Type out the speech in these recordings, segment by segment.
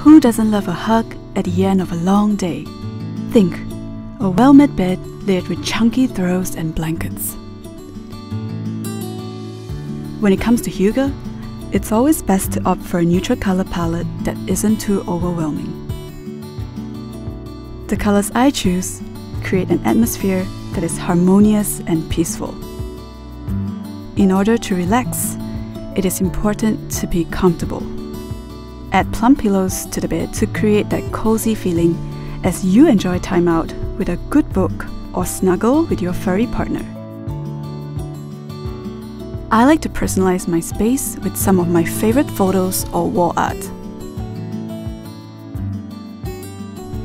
Who doesn't love a hug at the end of a long day? Think a well made bed layered with chunky throws and blankets. When it comes to hygge, it's always best to opt for a neutral color palette that isn't too overwhelming. The colors I choose create an atmosphere that is harmonious and peaceful. In order to relax, it is important to be comfortable. Add plum pillows to the bed to create that cozy feeling as you enjoy time out with a good book or snuggle with your furry partner. I like to personalize my space with some of my favorite photos or wall art.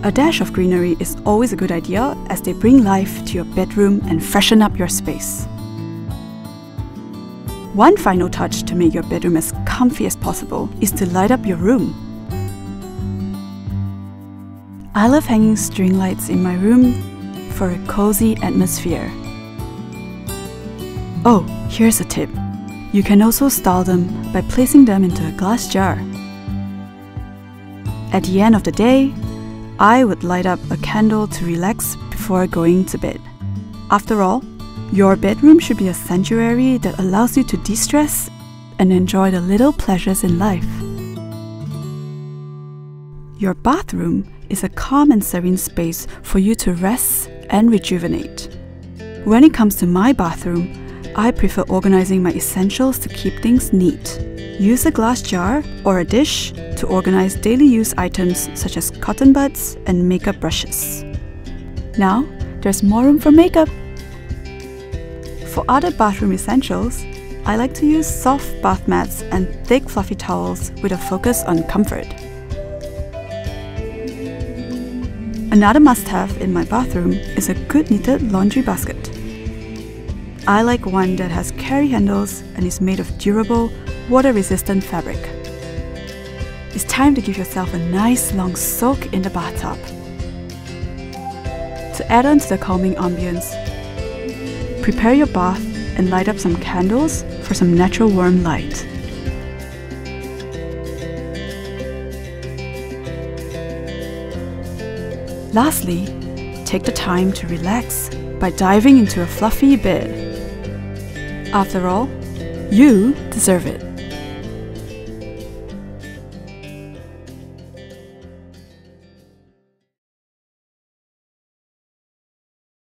A dash of greenery is always a good idea as they bring life to your bedroom and freshen up your space. One final touch to make your bedroom as comfy as possible is to light up your room. I love hanging string lights in my room for a cozy atmosphere. Oh, here's a tip. You can also style them by placing them into a glass jar. At the end of the day, I would light up a candle to relax before going to bed. After all, your bedroom should be a sanctuary that allows you to de stress and enjoy the little pleasures in life. Your bathroom is a calm and serene space for you to rest and rejuvenate. When it comes to my bathroom, I prefer organizing my essentials to keep things neat. Use a glass jar or a dish to organize daily use items such as cotton buds and makeup brushes. Now, there's more room for makeup. For other bathroom essentials, I like to use soft bath mats and thick fluffy towels with a focus on comfort. Another must-have in my bathroom is a good knitted laundry basket. I like one that has carry handles and is made of durable, water-resistant fabric. It's time to give yourself a nice long soak in the bathtub. To add on to the calming ambience, prepare your bath and light up some candles for some natural warm light. Lastly, take the time to relax by diving into a fluffy bed. After all, you deserve it.